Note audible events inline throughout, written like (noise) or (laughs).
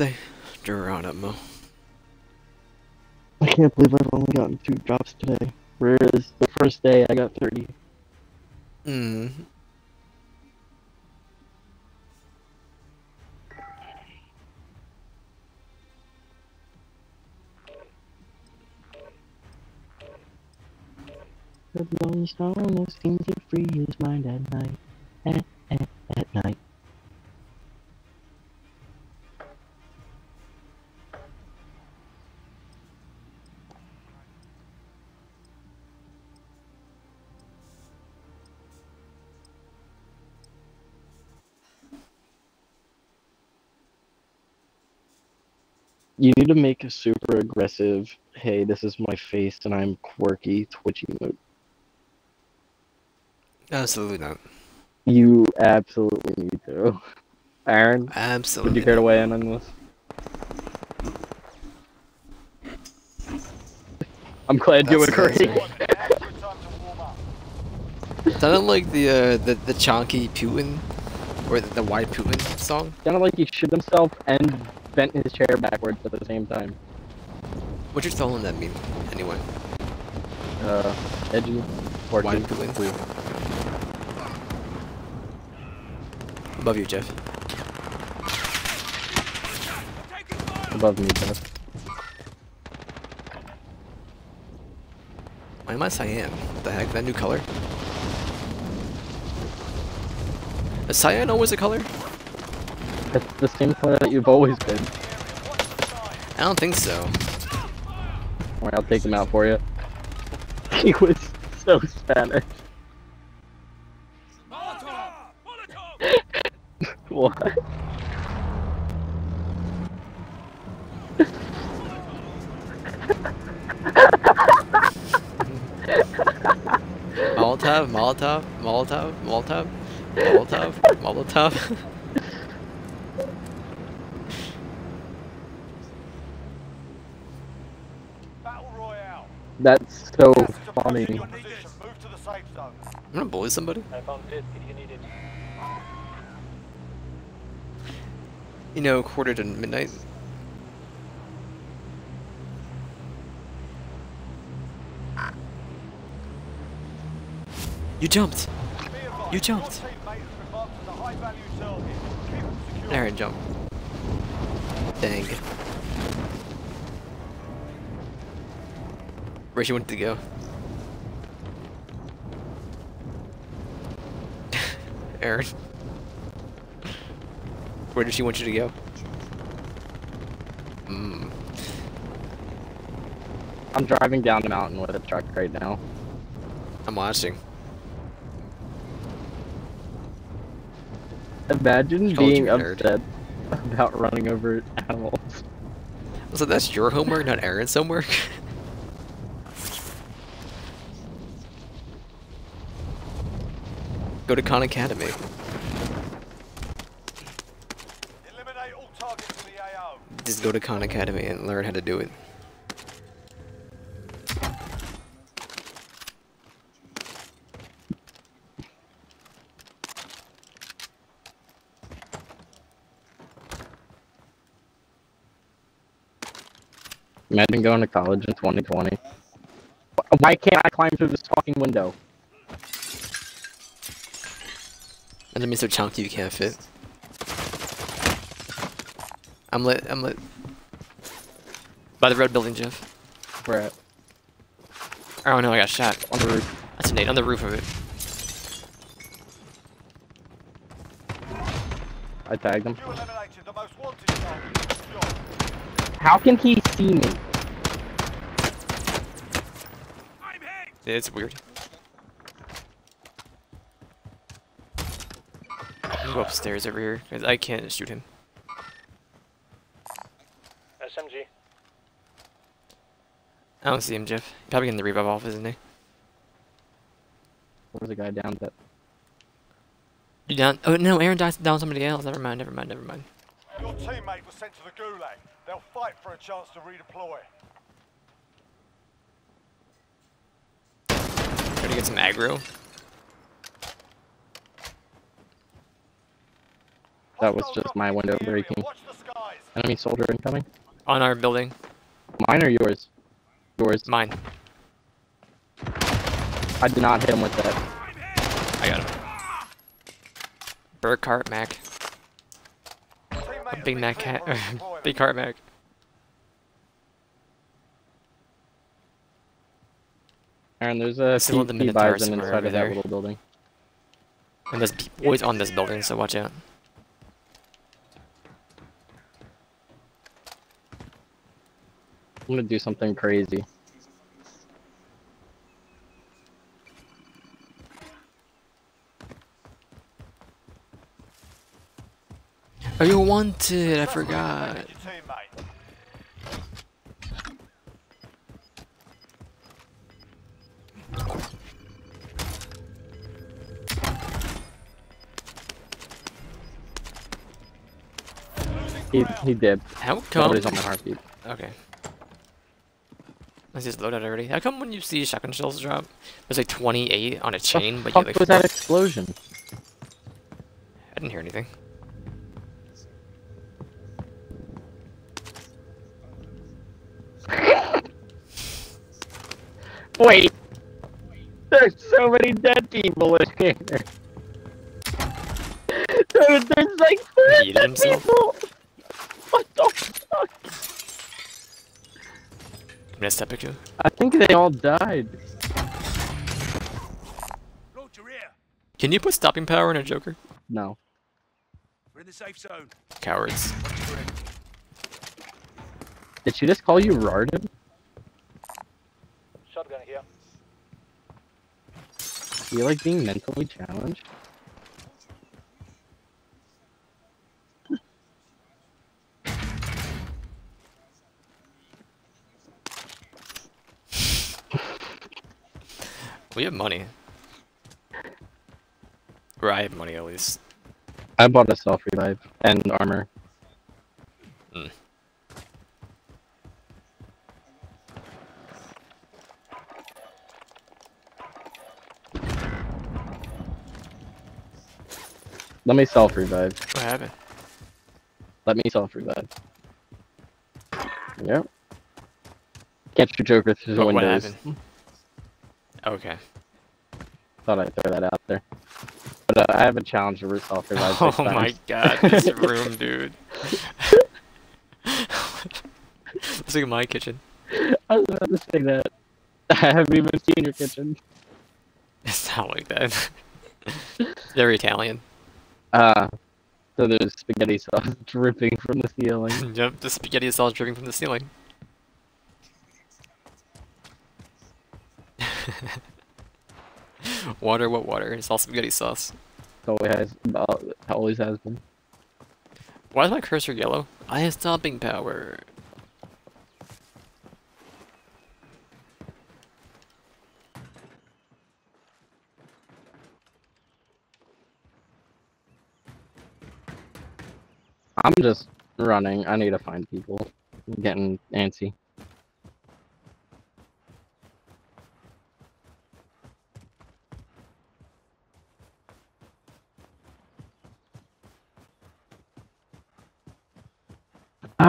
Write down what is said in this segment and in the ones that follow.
say? Geronimo. I can't believe I've only gotten two drops today. Whereas the first day I got 30. Hmm. The Rolling Stone seems to free his mind at night. At, at, at night. You need to make a super aggressive, hey, this is my face and I'm quirky, twitchy mode. Absolutely not. You absolutely need to. (laughs) Aaron, Absolutely. would you care to weigh in on this? I'm glad you That's agree. Sounded like the uh, the the chonky Putin, or the, the white Putin song. Sounded like he shit himself and bent his chair backwards at the same time. What you telling that mean? Anyway, Uh, edgy, white Putin. weird. Above you, Jeff. above me, Jeff. Why am I cyan? What the heck? That new color? Is cyan always a color? It's the same color that you've always been. I don't think so. Alright, I'll take him out for you. (laughs) He was so Spanish. (laughs) what? Molotov, Molotov, Molotov, Molotov, Molotov, Molotov. (laughs) Battle Royale. That's so Gas is funny. approaching your position. Move to the safe zone. I'm gonna bully somebody. I found this. If you need it. You know, quarter to midnight. You jumped. You jumped. Your teammate has Where she want to go? (laughs) Aaron. Where did she want you to go? Mm. I'm driving down the mountain with a truck right now. I'm watching. Imagine being nerd. upset (laughs) about running over animals. So that's your homework, not Aaron's homework? (laughs) Go to Khan Academy. Eliminate all targets in the AO. Just go to Khan Academy and learn how to do it. Imagine going to college in 2020. Why can't I climb through this fucking window? And it means so chunky you can't fit. I'm lit, I'm lit. By the red building, Jeff. Where at? Oh no, I got shot. On the roof. That's a nade on the roof of it. I tagged him. You eliminated the most wanted target. Good job. How can he see me? It's weird. I'm gonna go upstairs over here, 'cause I can't shoot him. SMG. I don't see him, Jeff. Probably getting the revive off, isn't he? There's a guy down that. You down? Oh no, Aaron died down somebody else. Never mind, never mind, never mind. Your teammate was sent to the Gulag. They'll fight for a chance to redeploy. Try to get some aggro. That was just my window breaking. Watch the skies. Enemy soldier incoming. On our building. Mine or yours? Yours. Mine. I did not hit him with that. I got him. Burkhart Mac. Big Mac cat. (laughs) Big Heart Mac. Aaron, there's a Still in the P- Bizon inside of that there. little building. And there's boys on this building, so watch out. I'm gonna do something crazy. Oh, you wanted. I forgot. He he did. How come? Nobody's on my heartbeat. Okay. Let's just load it already. How come when you see shotgun shells drop, there's like 28 on a chain, but you Fuck like was that explosion? I didn't hear anything. (laughs) Wait. There's so many dead people in here. (laughs) Dude, there's like He 30 dead himself? people. What the fuck? I'm gonna step you. I think they all died. Lord, you're here. Can you put stopping power in a Joker? No. We're in the safe zone. Cowards. Did she just call you Rarded? Shotgun here. Do you like being mentally challenged? We have money. Or I have money at least. I bought a self revive and armor. Hmm. Let me self revive. What happened? Let me self revive. Yep. Catch your Joker through the windows. happened? Okay. Thought I'd throw that out there. But uh, I have a challenge to self revive. Oh my god, this (laughs) room, dude. Let's look at my kitchen. I was about to say that. (laughs) I haven't even seen your kitchen. It's not like that. (laughs) Very Italian. Uh, so there's spaghetti sauce dripping from the ceiling. Yep, the spaghetti sauce dripping from the ceiling. (laughs) water, what water? It's all spaghetti sauce. Always has, uh, always has been. Why is my cursor yellow? I have stopping power. I'm just running. I need to find people. I'm getting antsy.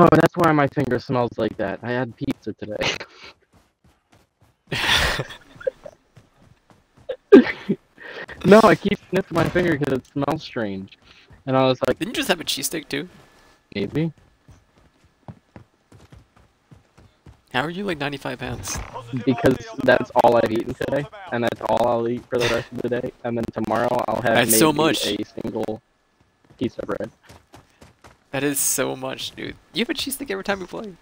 Oh, that's why my finger smells like that. I had pizza today. (laughs) no, I keep sniffing my finger because it smells strange. And I was like, Didn't you just have a cheesesteak too? maybe. How are you like 95 pounds? Because ID on the that's all I've eaten today, and that's all I'll eat for the rest of the day. And then tomorrow I'll have That's maybe so much. a single piece of bread. That is so much, dude. You have a cheesesteak every time we play.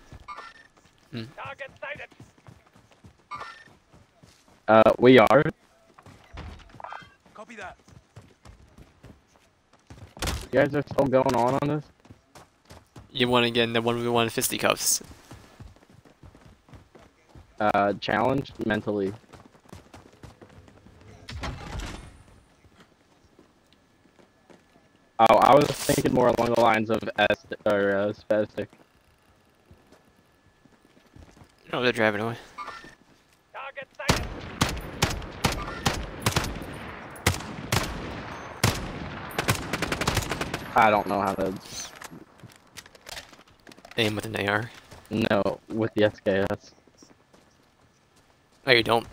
Target sighted. Uh, we are. Copy that. You guys are still going on on this. You won again, the one we won fisticuffs. Uh, challenged mentally. Oh, I was thinking more along the lines of S or uh, spastic. Oh, they're driving away. Target sighted. I don't know how to. aim with an AR. No, with the SKS. Oh, you don't.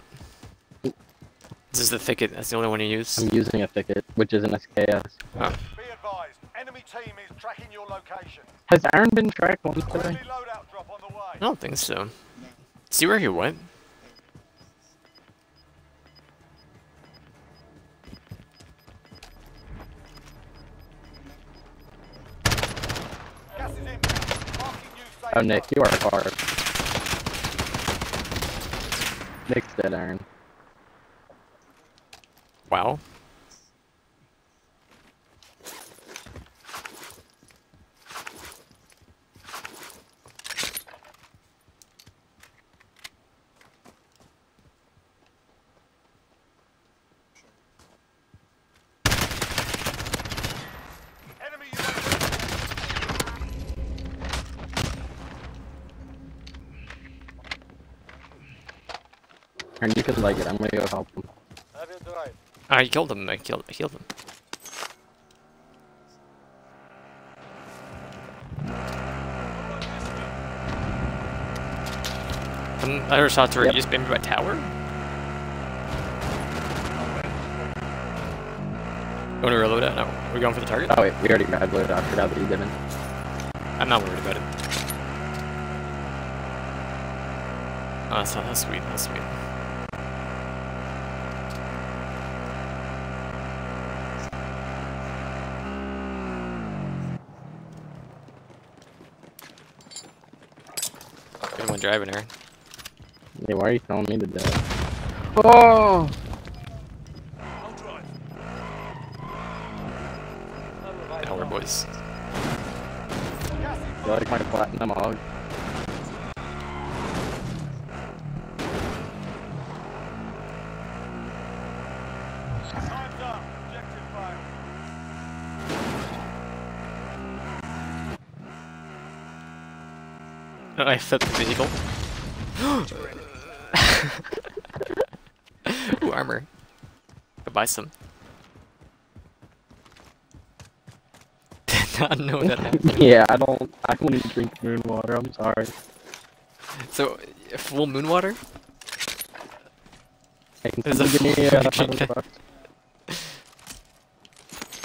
This is the thicket. That's the only one you use. I'm using a thicket, which is an SKS. Oh. Be advised, enemy team is tracking your location. Has Aaron been tracked once today? drop on the way. I don't think so. See where he went? Gas is inbound. Marking new safe Oh, Nick, you are hard. Nick's dead, Aaron. Wow. Enemy UAV You can like it. I'm gonna go help him. Have your drive. Ah, you killed him. I killed, I killed him. Some other shots were Yep. just maybe by tower? You want to reload it? No. We're going for the target? Oh wait, we already grabbed load. I forgot that you didn't. I'm not worried about it. Oh, that's, that's sweet. That's sweet. Driving, Aaron. Yeah, why are you telling me to it? Oh! I'll drive. Now we're boys. You like my platinum hog? I flipped the vehicle. (gasps) Ooh, armor. Go buy some. (laughs) Did not know that (laughs) happened. yeah, I don't. I don't even drink moon water. I'm sorry. So, full moon water? Hey, can There's a someone give me full uh, drink. 100 bucks?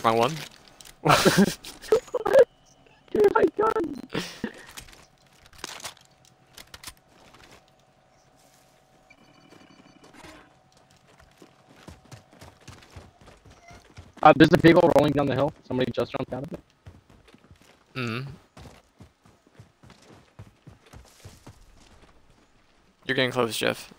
Wrong one? (laughs) Give me my gun! Uh, there's a vehicle rolling down the hill. Somebody just jumped out of it. Mm. You're getting close, Jeff.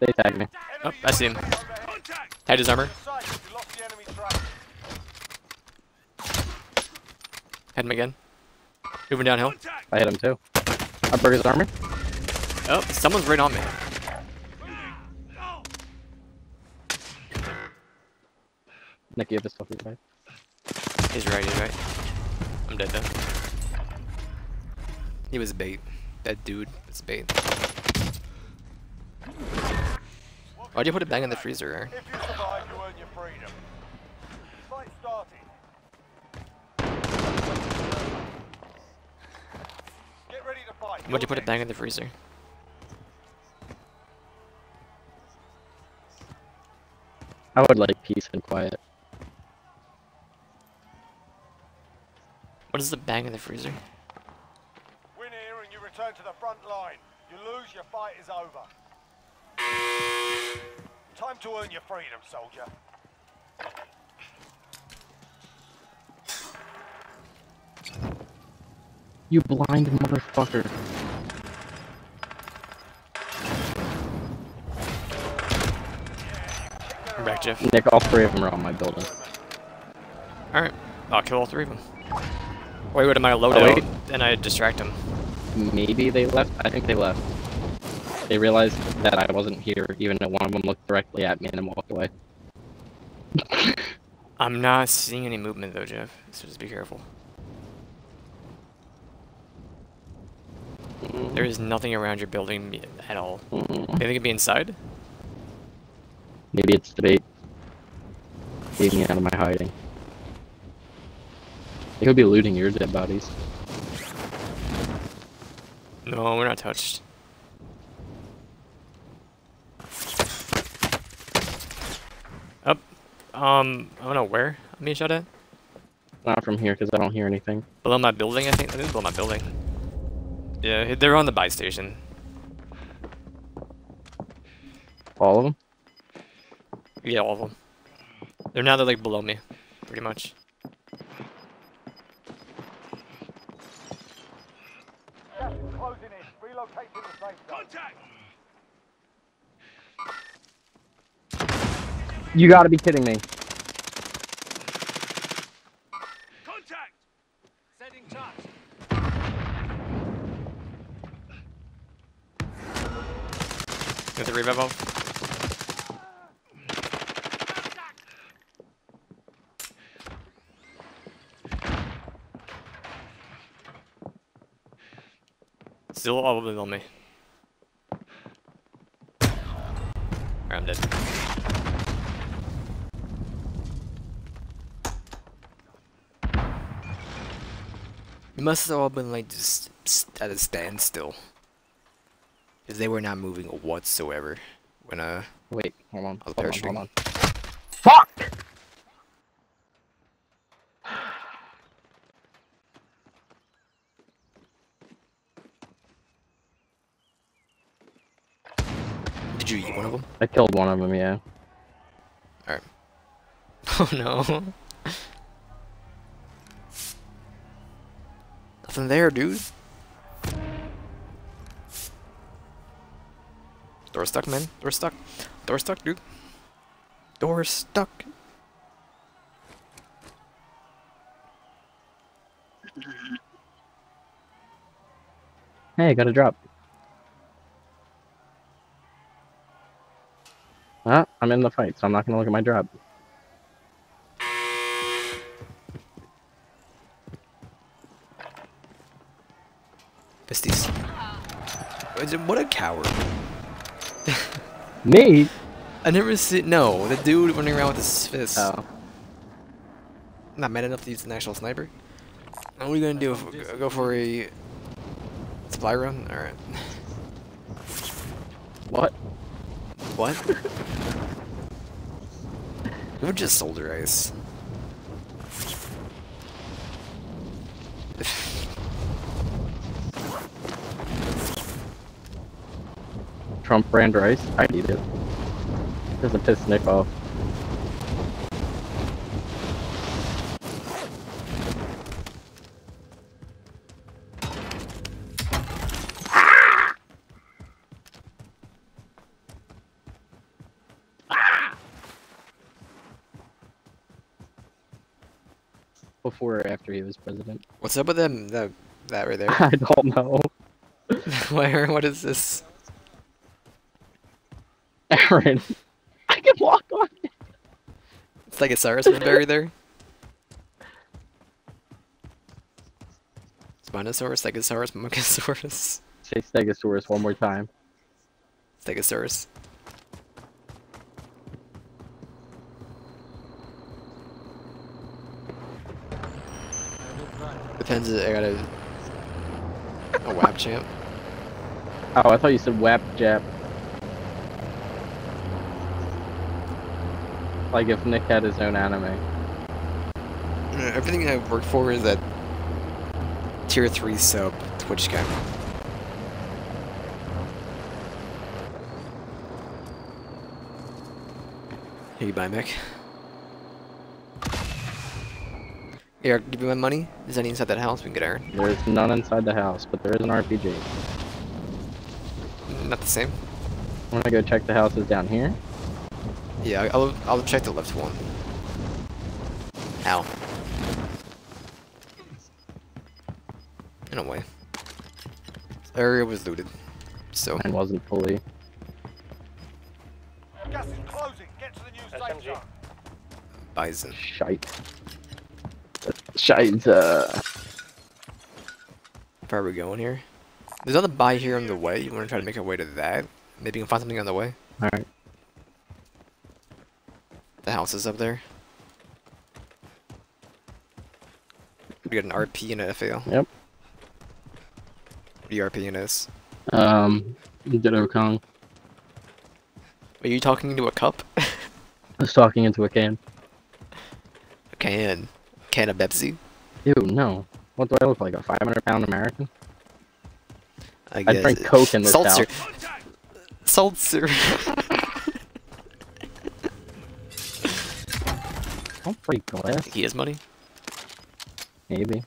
They tagged me. Oh, I see him. Overhead. Contact! Tied his armor. Safe. You lost the enemy track. Head him again. Moving downhill. I hit him too. I broke his armor. Oh, someone's right on me. Nick, you have this stuff right? He's right, he's right. I'm dead though. He was bait. That dude was bait. Why'd you put a back in the freezer, Aaron? If you survive, you earn your freedom. Fight started. Get ready to fight. Why'd you put it next. back in the freezer? I would like peace and quiet. What is the bang in the freezer? Win here and you return to the front line. You lose, your fight is over. Time to earn your freedom, soldier. You blind motherfucker. I'm back, Jeff. Nick, all three of them are on my building. Alright. I'll kill all three of them. Wait, I am I my Oh, wait. and I distract them. Maybe they left. I think they left. They realized that I wasn't here, even though one of them looked directly at me and walked away. (laughs) I'm not seeing any movement though, Jeff. So just be careful. There is nothing around your building at all. Mm. Think they could be inside? Maybe it's the bait. Gave me out of my hiding. They could be looting your dead bodies. No, we're not touched. Up. Um, I don't know where I'm being shot at. Not from here because I don't hear anything. Below my building, I think. I think it's below my building. Yeah, they're on the buy station. All of them? Yeah, all of them. They're now they're like below me, pretty much. Gas is closing in. Relocate to the safe zone. Contact! You gotta be kidding me. Contact! Sending touch. Get the revive Still all of them on me. Alright, I'm dead. You must have all been like just at a standstill. Because they were not moving whatsoever when uh Wait, hold on. I'll Hold on, hold on. Fuck! did you eat one of them? I killed one of them, yeah. Alright. (laughs) Oh no. Nothing there, dude. Door stuck, man. Door stuck. Door stuck, dude. Door stuck. Hey, got a drop. Ah, I'm in the fight, so I'm not gonna look at my drop. Pisties. What a coward. Me? I never see. No, the dude running around with his fist. Oh. Not mad enough to use an actual sniper. What are we gonna do? If, go for a supply run? Alright. What? What? (laughs) we would just soldier ice. Trump brand rice? I need it. Doesn't piss Nick off. Before or after he was president? (laughs) What's up with them? That that right there. (laughs) I don't know. (laughs) Where? What is this? Aaron. I can walk on it. It's like a was buried there. Spinosaurus, Stegosaurus, Mosasaurus, Say Stegosaurus one more time. Stegosaurus. Depends. I got a a WAP champ. Oh, I thought you said Wap Jap. Like if Nick had his own anime. Uh, Everything I work for is that tier three sub Twitch guy. Here you buy mech. Here, give me my money. Is any inside that house? We can get iron. There's none inside the house, but there is an RPG. Not the same. I'm gonna go check the houses down here. Yeah, I'll I'll check the left one. Ow. In a way. Area was looted. So and wasn't fully. Gas is closing. Get to the new safe zone. bison. Shite. Shite. Uh, Where are we going here? There's another buy here on the way. You want to try to make our way to that? Maybe you can find something on the way. Alright. The house is up there. We got an RP and a FAL. Yep. What do you RP is? Um, Ditto Kong. Are you talking into a cup? (laughs) I was talking into a can. a can. Can of Pepsi? Ew, no. What do I look like? A 500 pound American? I I drink Coke in this Seltzer. house. Seltzer. Don't break glass. he has money. Maybe.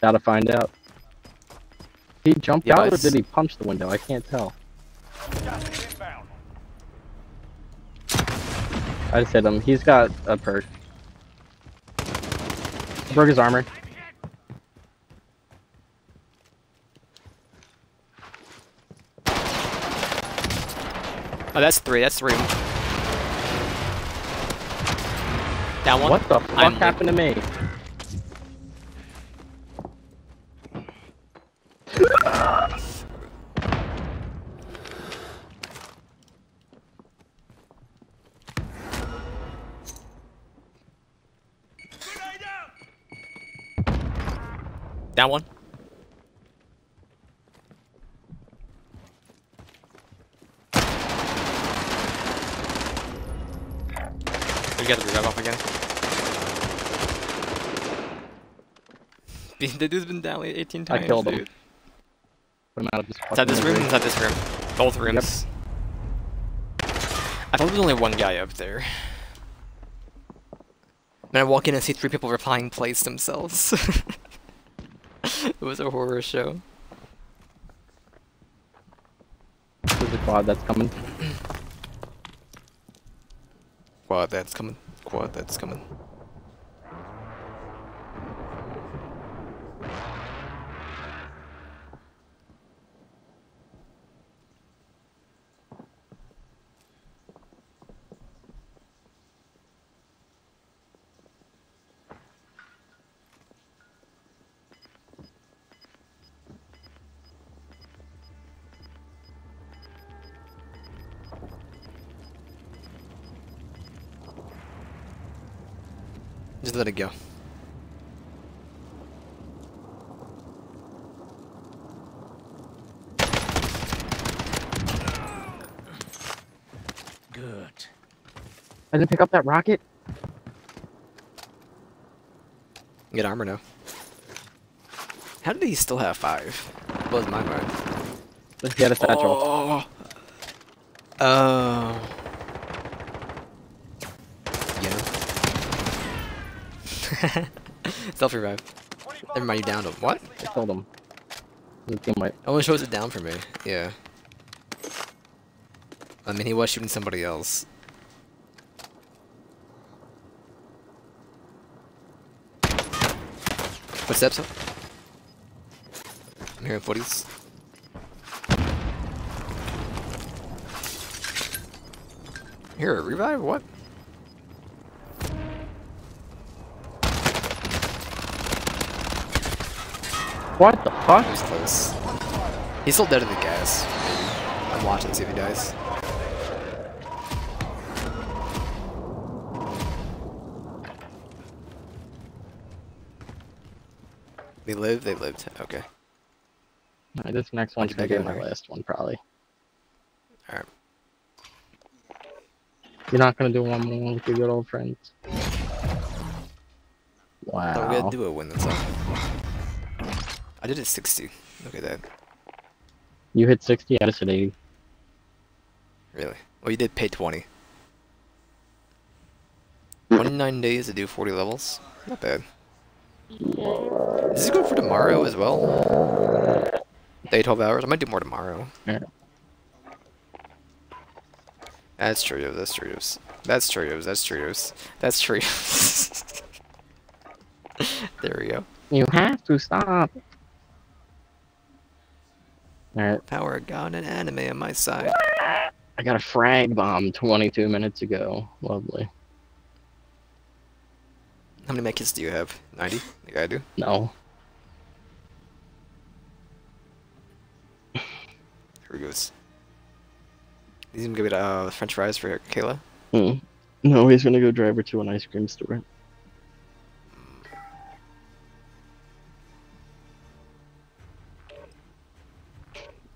Gotta find out. He jumped Yeah, out or did he punch the window? I can't tell. Gas is inbound. I just hit him. He's got a perk. Broke his armor. Oh, that's three. That's three. Down one. What the fuck I'm- happened to me? (laughs) Down one. We got the revive off again. (laughs) The dude's been down like 18 I times. killed him. Put him out of this Inside this fucking room, misery. inside this room. Both rooms. I thought there was only one guy up there. Then I walk in and see three people replying place themselves. (laughs) (laughs) it was a horror show. There's a quad that's coming. Quad that's coming. Quad that's coming. Just let it go. Good. I didn't pick up that rocket. Get armor now. How did he still have five? Blows my mind. He had a satchel. Oh. Oh. Yeah. Self revive. 25 Never mind, you downed him. What? I killed him. The team only shows it down for me. Yeah. I mean, he was shooting somebody else. Footsteps up. I'm hearing footies. Here, revive? What? What the fuck? He was close. He's still dead in the gas. I'm watching to see if he dies. They lived? They lived. Okay. Alright, this next one's gonna be my there. last one, probably. Alright. You're not gonna do one more with your good old friends. Wow. I'm gonna do it when this time. I did it 60. Look at that. You hit 60, I just hit 80. Really? Well, you did pay 20. 29 days to do 40 levels? Not bad. Does this go for tomorrow as well? Day 12 hours? I might do more tomorrow. Yeah. That's Cheerios, that's Cheerios. That's Cheerios, that's Cheerios. That's Cheerios. (laughs) there we go. You have to stop. Alright, Power of God and anime on my side. I got a frag bomb 22 minutes ago. Lovely. How many medkits do you have? 90? Like I do? No. Here he goes. He's gonna get uh, French fries for Kayla. Hmm. No, he's gonna go drive her to an ice cream store.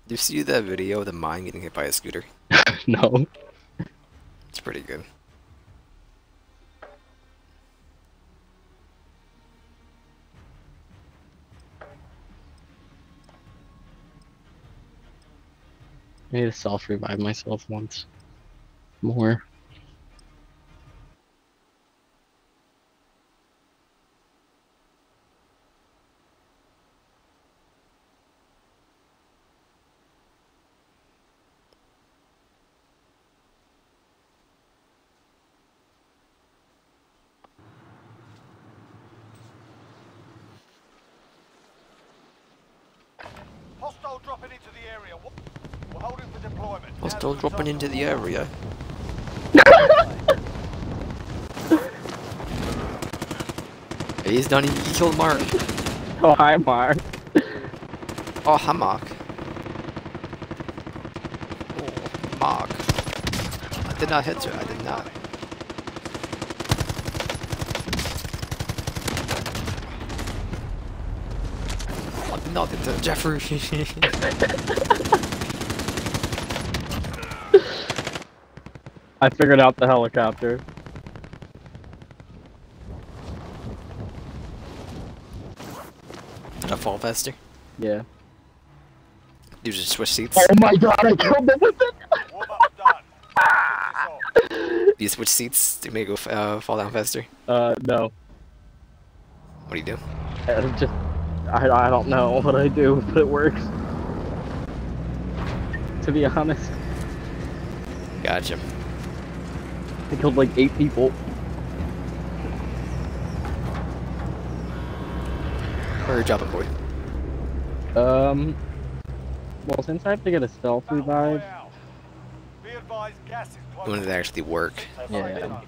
Did you see that video of the mine getting hit by a scooter? (laughs) no. It's pretty good. I need to self revive myself once more. Hostile dropping into the area. Wa- We're holding for deployment. I'm Now still the dropping into the area. (laughs) He's done. He he killed Mark. (laughs) Oh, hi, Mark. Oh, hi, Mark. Oh, Mark. I did not hit you. I did not. Not hit you, Jeffrey. (laughs) I figured out the helicopter. did I fall faster? Yeah. You just switch seats. Oh my god, I killed them with it! Warm-up's (laughs) done. Finish this off. You switch seats to make it go uh, fall down faster. Uh, no. What do you do? (laughs) I just, I, I don't know (laughs) what I do, but it works. To be honest, Gotcha. I killed like eight people. Where are you dropping, boy? Um, well, since I have to get a stealth Battle revive, Royale. Be advised, gas. When did it actually work? yeah.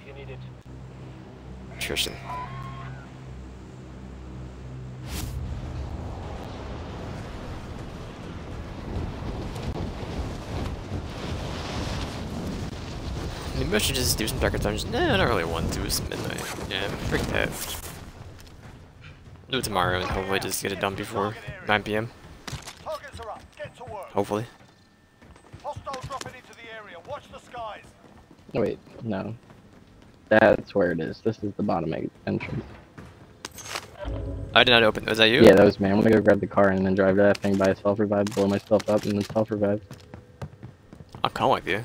Tristan. Maybe I should just do some darker times. Nah, I don't really want to. It's midnight. Yeah, freak that. Do it tomorrow and hopefully just get it done before 9 p.m. Targets are up. Get to work. Hopefully. Hostiles dropping into the area. Watch the skies. Oh, wait, no. That's where it is. This is the bottom entrance. I did not open. Was that you? Yeah, that was me. I'm gonna go grab the car and then drive to that thing by a self revive, blow myself up, and then self revive. I'll come with you.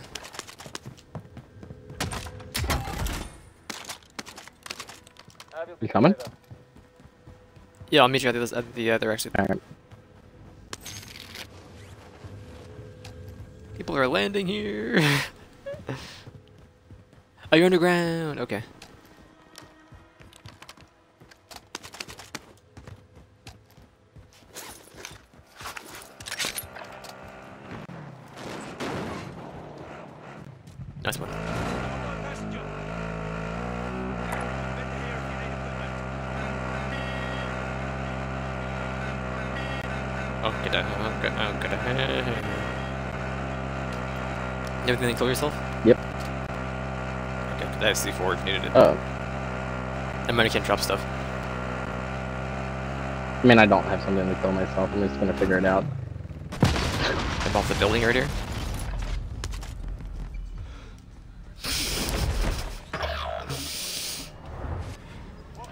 You coming? Yeah, I'll meet you at the, at the other exit. Alright. People are landing here. (laughs) Are you underground? Okay. Nice one. Oh, get down. Oh, get down. Get down. To kill yourself? Yep. Okay, I have C4 if needed it. Oh, I might can't drop stuff. I mean, I don't have something to kill myself. I'm just gonna figure it out. I'm off the building right here.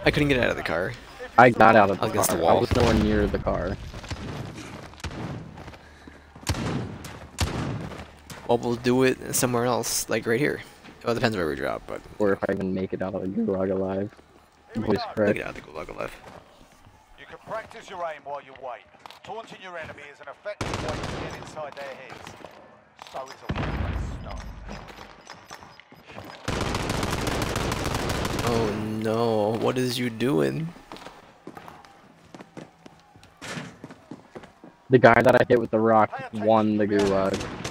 I couldn't get out of the car. I got out of the Against car. the I wall. was nowhere near the car. Well, we'll do it somewhere else, like right here. Well, it depends where we drop, but Or if I even make it out of the gulag alive. Voice go. we'll crack. get out of the gulag alive. You can practice your aim while you wait. Taunting your enemy is an effective way to get inside their heads. So is a weapon stone. Oh no, what is you doing? The guy that I hit with the rock won the to the gulag.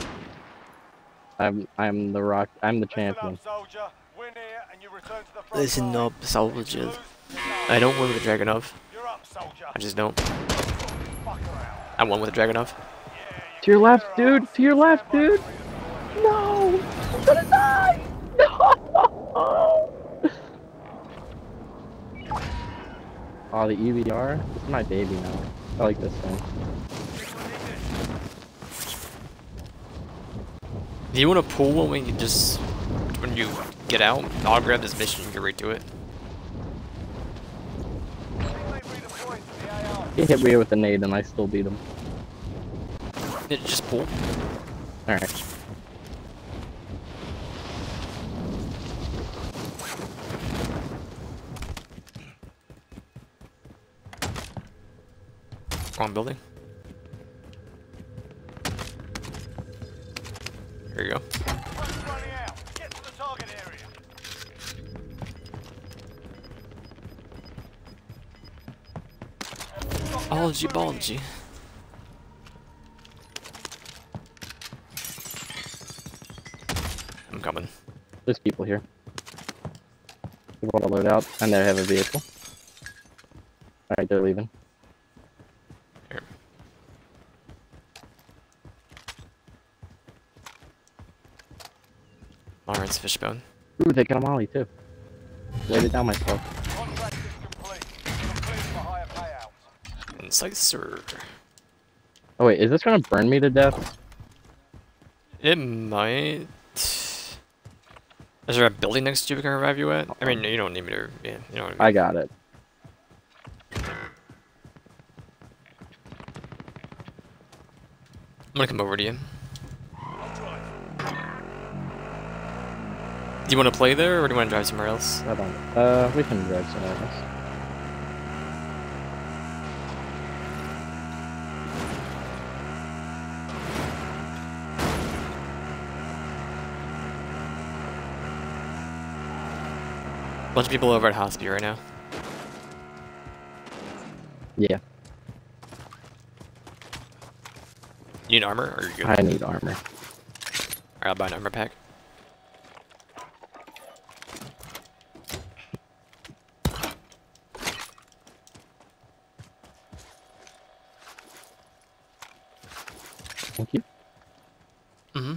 I'm I'm the rock. I'm the champion. Listen up, soldier. I don't win with a Dragunov. I just don't. I won with a Dragunov. To your left, dude. To your left, dude. No. I'm gonna die. No. (laughs) Oh, the EBR? It's my baby now. I like this thing. If you want to pull when you just when you get out, I'll grab this mission and get right to it. Teammate redeployed to the AR. He hit me with a nade and I still beat him. It just pull. Alright. Wrong building. There you go. Ology bology. I'm coming. There's people here. They want to load out and they have a vehicle. Alright, they're leaving. Fishbone. Ooh, they got a molly too. Laid it down myself. Contract is complete. You're for higher payouts. Incisor. Oh wait, is this gonna burn me to death? It might. Is there a building next to you we can revive you at? I mean, you don't need me to. Yeah, you know what I I got it. I'm gonna come over to you. I'll drive. Do you want to play there, or do you want to drive somewhere else? I don't. Uh, we can drive somewhere else. bunch of people over at Hospi right now. Yeah, You need armor, or you good? I need armor. Alright, I'll buy an armor pack. Thank you. Mm-hmm.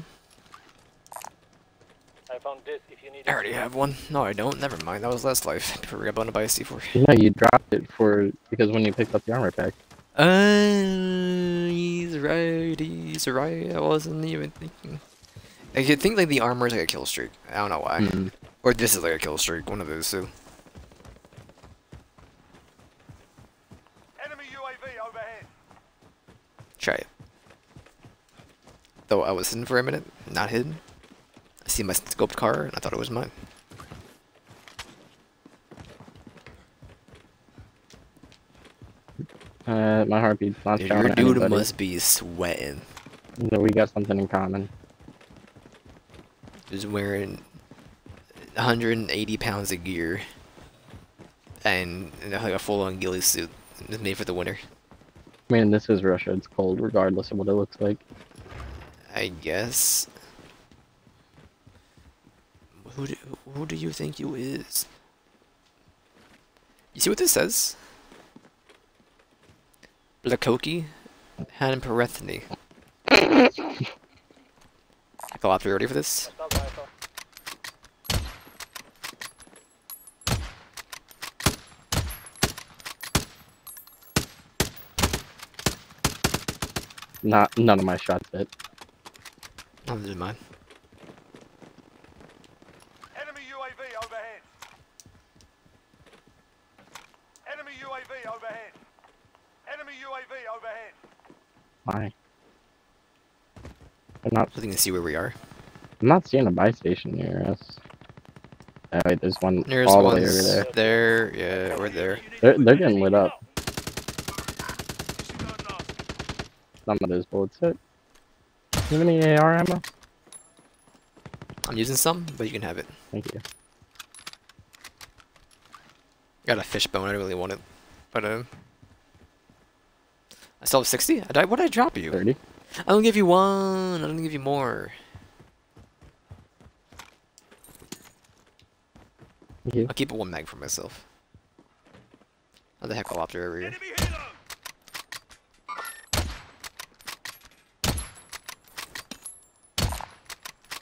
I found this if you need I already have one. No, I don't. Never mind. That was last life. Before we got blown up by a C4. No, you dropped it for because when you picked up the armor pack. Uh, he's right. He's right. I wasn't even thinking. I could think like the armor is like a kill streak. I don't know why. Mm. Or this is like a kill streak. One of those two. Enemy UAV overhead. Try it. Though I was hidden for a minute, not hidden. I see my scoped car and I thought it was mine. Uh, my heartbeat's not Dude, your dude anybody. must be sweating. No, we got something in common. Just wearing 180 pounds of gear and, and like a full-on ghillie suit. It's made for the winter. Man, this is Russia. It's cold, regardless of what it looks like. I guess. Who do, who do you think you is? You see what this says? Blakoki Han Perethny. Helicopter ready for this? Not none of my shots hit. This is mine. Enemy UAV overhead. Enemy UAV overhead. Enemy UAV overhead. Why? I'm not. You can see where we are. I'm not seeing a buy station near us. Oh, wait, there's one There's all the way over there. there. Yeah, we're there. They're they're getting lit up. Some of those bullets hit. Do You have any AR ammo? I'm using some, but you can have it. Thank you. Got a fishbone. I don't really want it, but um, I still have 60. I. What did I drop you? Thirty. I don't give you one. I don't give you more. Thank you. I'll keep it one mag for myself. Another helicopter over here. Enemy helo.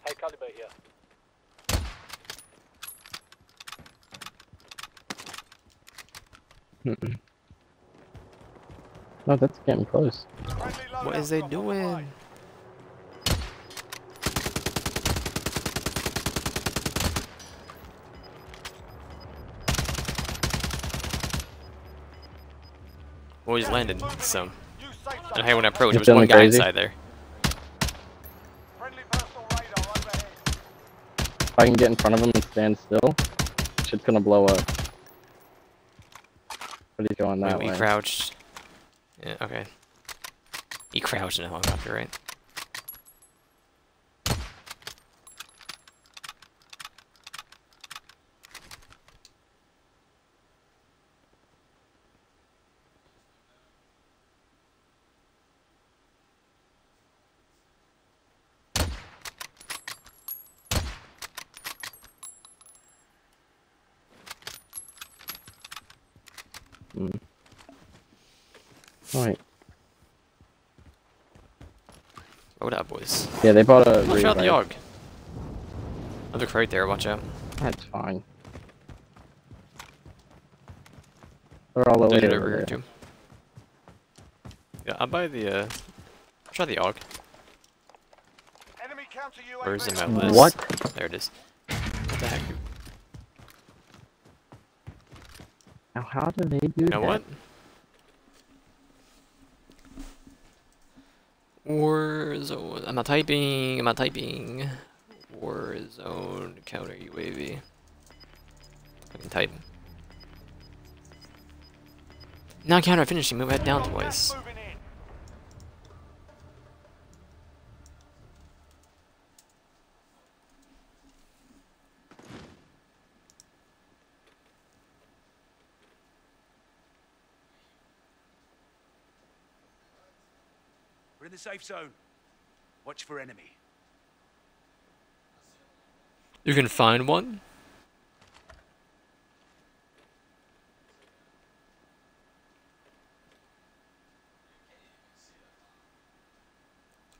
High caliber here. Mm-mm. No, that's getting close. Friendly What loadout is they drop on the way. doing? Well, he's landed, so. New safe zone. And hey, when I approached, You there was one guy crazy? inside there. Friendly personal radar overhead. If I can get in front of him and stand still, shit's gonna blow up. But he's going that Wait, he way. crouched. Yeah, okay. He crouched in a helicopter, right? Alright. What up, boys? Yeah, they bought a Watch out, the rewrite. dog. Another crate there, watch out. That's fine. They're all the way Did it over over here, too. Yeah, I'll buy the, uh... Try the AUG. Enemy counter Where's the on list? What? There it is. What the heck? Now, how do they do You know that? what? I'm not typing. I'm not typing. Warzone counter UAV. I can type. Now counter finishing. Move head down twice. We're in the safe zone. Watch for enemy. You can find one.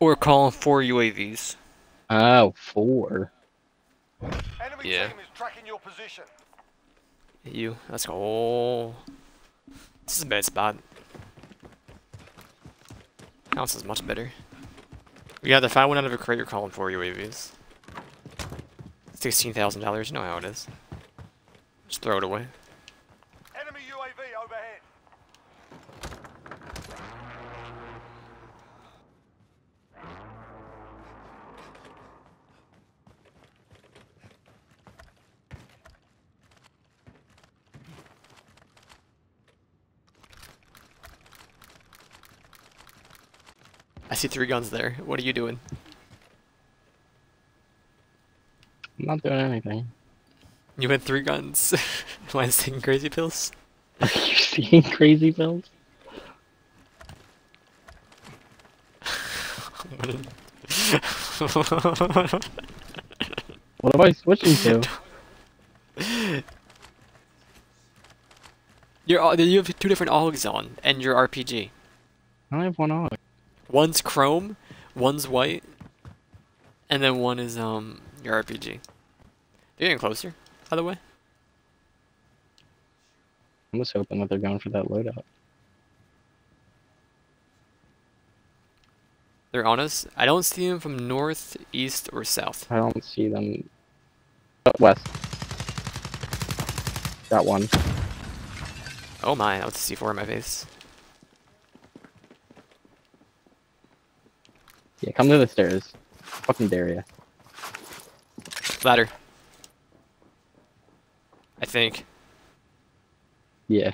Or call four UAVs. Oh, four. Enemy Yeah. team is tracking your position. You. Let's go. This is a bad spot. House is much better. We got the find one out of a crate. You're calling four UAVs. Sixteen thousand dollars. You know how it is. Just throw it away. Three guns there. What are you doing? I'm not doing anything. You had three guns. (laughs) Am I taking crazy pills? Are you seeing crazy pills? (laughs) (laughs) what am I switching to? You're, you have two different AUGs on, and your RPG. I only have one AUG. One's chrome, one's white, and then one is um your RPG. They're getting closer, by the way. I'm just hoping that they're going for that loadout. They're on us. I don't see them from north, east, or south. I don't see them. Oh, west. Got one. Oh my, that was a C4 in my face. Yeah, come to the stairs. Fucking dare ya. Ladder. I think. Yeah.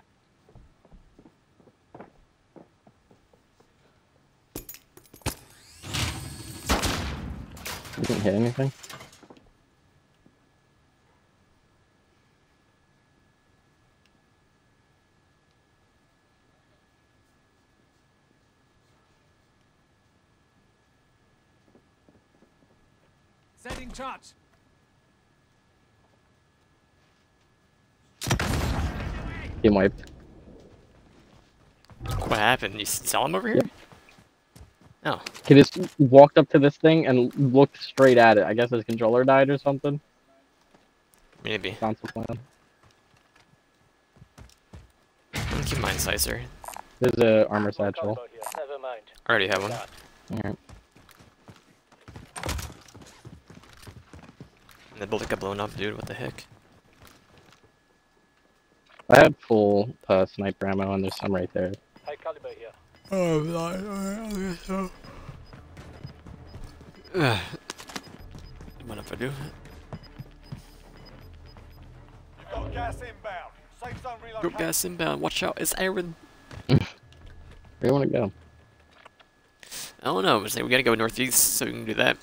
You didn't hit anything? Sending charge. Team wiped. What happened? You saw him over here? Yep. Oh, He just walked up to this thing and looked straight at it. I guess his controller died or something. maybe. Console plan. I'm keep my incisior. There's a armor satchel. Never mind. I already have one. Alright. The building got blown up, dude. What the heck? I have full uh, sniper ammo, and there's some right there. High caliber here. Oh, I'm so. What if I do? You've got gas inbound. Safe zone Group relocated. gas inbound. Watch out. It's Aaron. (laughs) Where do you want to go? I don't know. It's like we gotta go northeast so we can do that.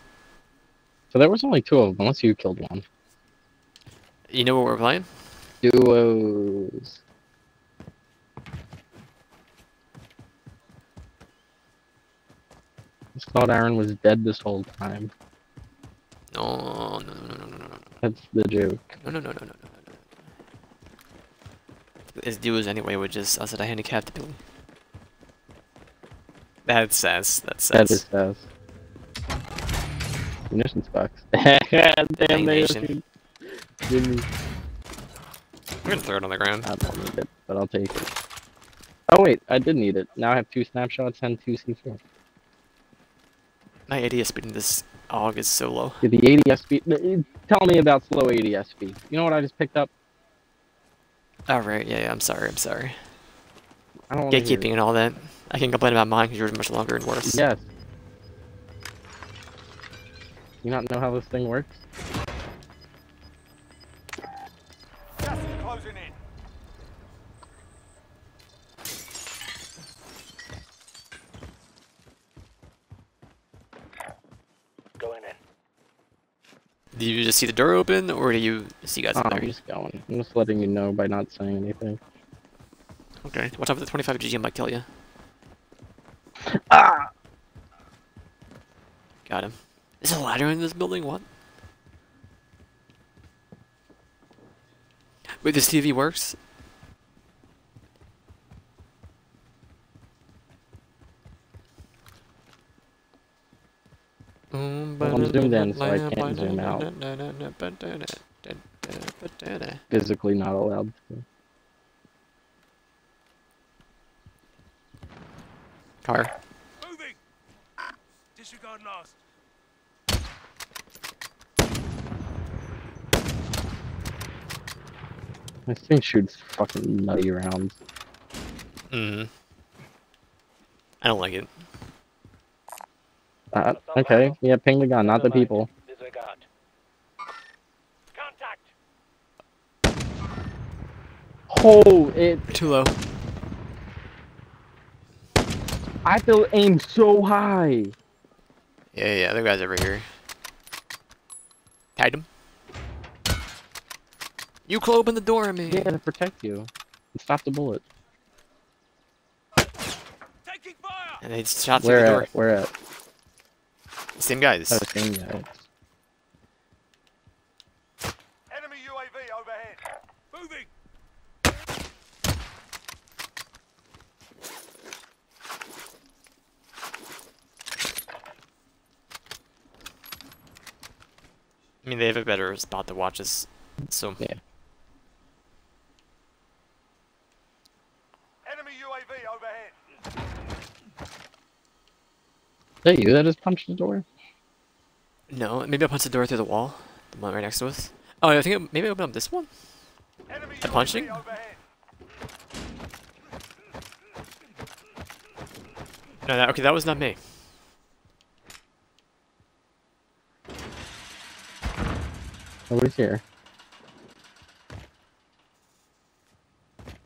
So there was only two of them, unless you killed one. You know what we're playing? Duos. I just thought Aaron was dead this whole time. No, no, no, no, no, no. That's the joke. No, no, no, no, no, no, no. His duos anyway, which is us at a handicapped ability. That's sass. That's That sass. is sass. Munitions box. (laughs) Damn, they Nation. Give me. I'm gonna throw it on the ground. I don't need it, but I'll take it. Oh wait, I did need it. Now I have two snapshots and two C4. My ADS speed in this AUG is so low. Yeah, the ADS speed. Tell me about slow ADS speed. You know what I just picked up? Oh, Alright, yeah, yeah, I'm sorry, I'm sorry. I don't wanna Gatekeeping and all that. I can complain about mine because yours is much longer and worse. it. Yes. You not know how this thing works? Gas is closing in. Going in. Do you just see the door open, or do you see guys Oh, in I'm just going. I'm just letting you know by not saying anything. Okay. Watch out for the 25 GG, I might kill you. Ah! Got him. Is a ladder in this building? What? Wait, this TV works? Well, I'm zoomed in, so I can't zoom out. Physically not allowed to. Car. Moving! Disregard last. This thing shoots fucking nutty rounds. Mm-hmm. I don't like it. Uh, okay, yeah, ping the gun, not the people. Disregard. Oh, it. Too low. I feel aim so high. Yeah, yeah, the guy's over here. Tagged him. You could open the door at me. Yeah, to protect you. And stop the bullet. Taking fire! And they shot through Where the door. at? Where at? Same guys. Oh, same guy. Enemy UAV overhead. Moving! I mean, they have a better spot to watch us. So, Yeah. Enemy UAV overhead. Is that you that just punched the door? no, maybe I'll punch the door through the wall. The one right next to us. Oh, I think it, maybe I open up this one? Enemy The punching? overhead. No, that, okay, that was not me. Nobody's here.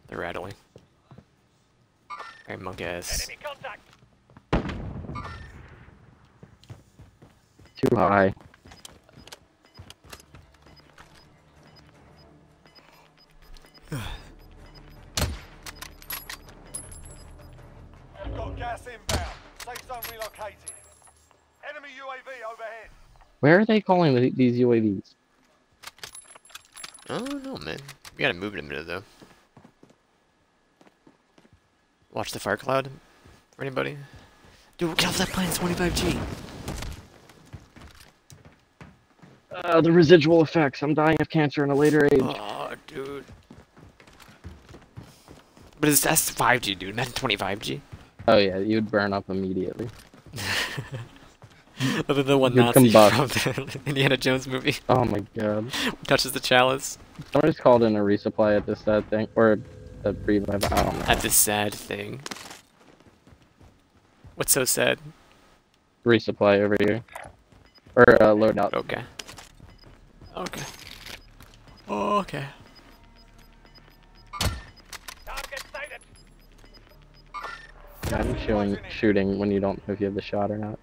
They're rattling. Alright, monk ass. Enemy contact! Too high. You've got gas inbound. Safe zone relocated. Enemy UAV overhead. Where are they calling the, these UAVs? I don't know, man. We gotta move in a minute, though. Watch the fire cloud for anybody. Dude, get off that plane, 25G. Uh, the residual effects. I'm dying of cancer in a later age. Oh, dude. But it's that's 5G, dude. not 25G. Oh yeah, you'd burn up immediately. (laughs) Other than one You'd Nazi combust. from the (laughs) Indiana Jones movie Oh my god. (laughs) touches the chalice. Somebody's called in a resupply at this sad thing, or a revive. I don't know. At this sad thing. What's so sad? Resupply over here, or uh, loadout. Okay. Okay. Okay. Target sighted. I'm shooting, shooting when you don't know if you have the shot or not.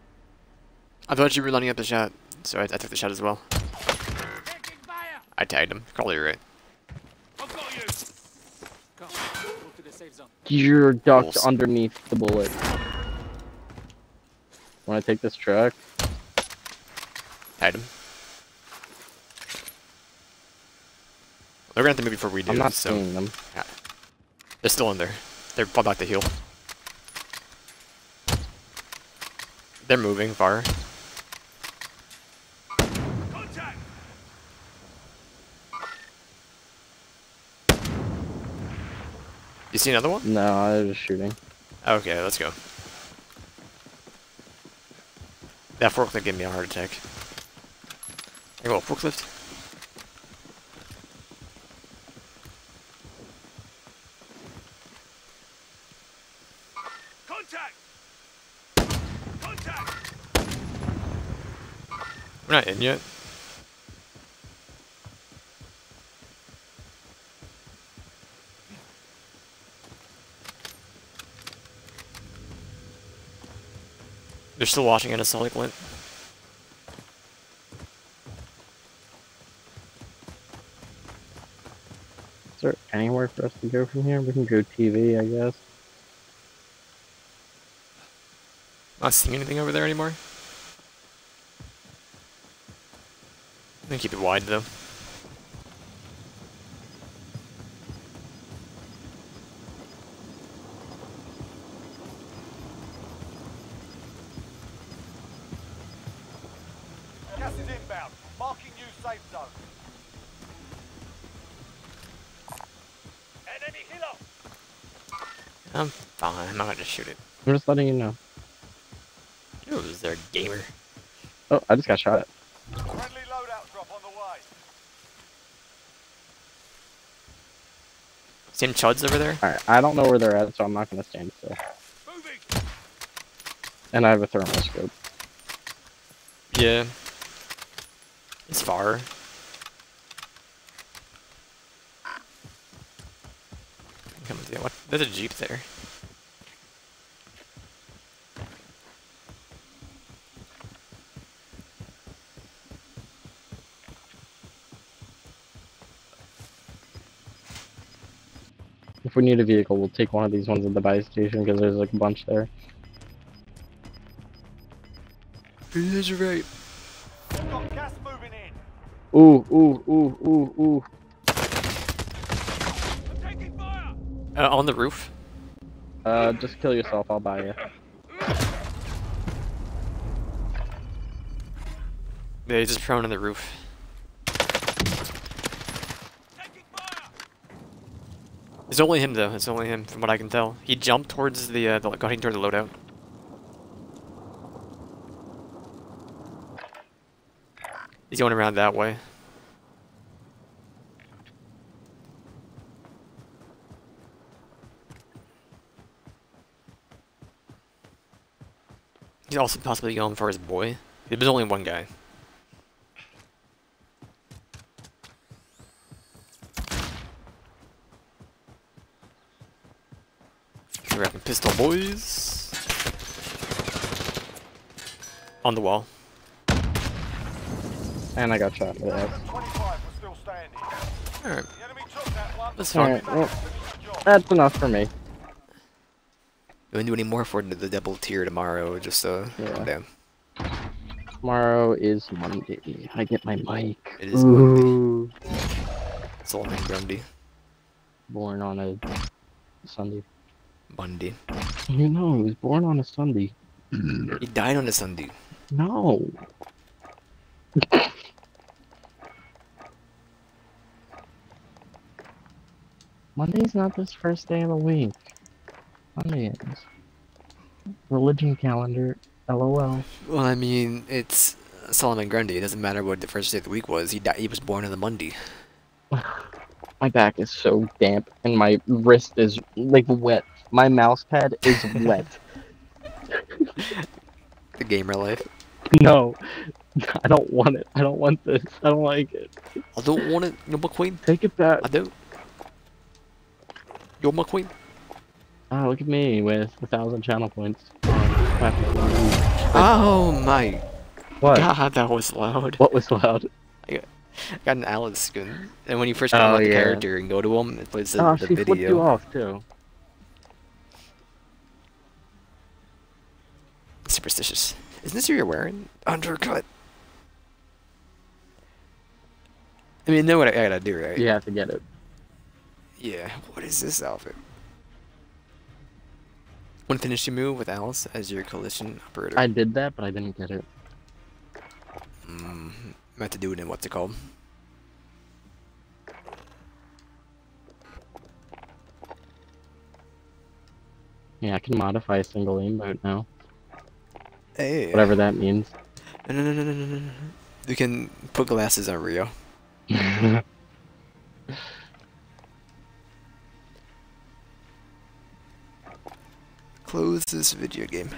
I thought you were lining up the shot, so I, I took the shot as well. Taking fire. I tagged him. Probably right. I've got you. Come, move to the safe zone. You're ducked Bulls. underneath the bullet. Want to take this truck? Tagged him. They're gonna have to move before we do, I'm not so seeing them. they're still in there. They're back to heal. They're moving far. Contact. You see another one? No, I was just shooting. Okay, let's go. That forklift gave me a heart attack. Hey, well, forklift. Contact. Contact. We're not in yet. They're still watching at a solid glint. Is there anywhere for us to go from here? We can go TV, I guess. Not seeing anything over there anymore. I'm gonna keep it wide though. Gas is inbound. Marking new safe zone. Enemy helo. I'm fine. I'm not gonna shoot it. I'm just letting you know. Who's there, gamer? Oh, I just got shot at. Friendly loadout drop on the way. Same chuds over there? Alright, I don't know where they're at, so I'm not gonna stand still. Moving. And I have a thermal scope. Yeah. It's far. Come with you. What? There's a jeep there. If we need a vehicle, we'll take one of these ones at the buy station because there's like a bunch there. Yes, you're right. Got gas moving in. Ooh, ooh, ooh, ooh, ooh. I'm taking fire. Uh, on the roof. Uh, just kill yourself, I'll buy you. Yeah, he's just prone on the roof. Taking fire. It's only him though. It's only him, from what I can tell. He jumped towards the, uh, the going toward the loadout. He's going around that way. He's also possibly going for his boy. There's only one guy. Pistol boys. On the wall. And I got shot in the ass. 25 was. Alright, The enemy took that one. that's fine. Alright, well, Finish the job. that's enough for me. You wanna do any more for the, the double tier tomorrow? Just uh, Yeah. down. Tomorrow is Monday. I get my mic. It is Ooh. Solomon Grundy. Born on a Sunday. Bundy. You know, he was born on a Sunday. Mm. He died on a Sunday. No. Monday's not this first day of the week. Monday is. Religion calendar. LOL. Well, I mean, it's Solomon Grundy. It doesn't matter what the first day of the week was. He died. He was born on the Monday. (sighs) My back is so damp and my wrist is like wet. My mouse pad is wet. (laughs) The gamer life. No, (laughs) I don't want it. I don't want this. I don't like it. I don't want it, you're my queen. Take it back. I don't. You're my queen. Ah, look at me with a thousand channel points. Oh my What? god, that was loud. What was loud? I got an Alice skin, and when you first Oh, unlock the character and go to him, it plays the, oh, the she flipped you video. off too. Superstitious. Isn't this what you're wearing? Undercut. I mean, know what I gotta do, right? You have to get it. Yeah. What is this outfit? One finishing move with Alice as your Coalition operator. I did that, but I didn't get it. Mm, I have to do it in what's it called? Yeah, I can modify a single aim mode now. Hey. Whatever that means. No, no, no, no, no, no, no. You can put glasses on Rio. (laughs) Close this video game.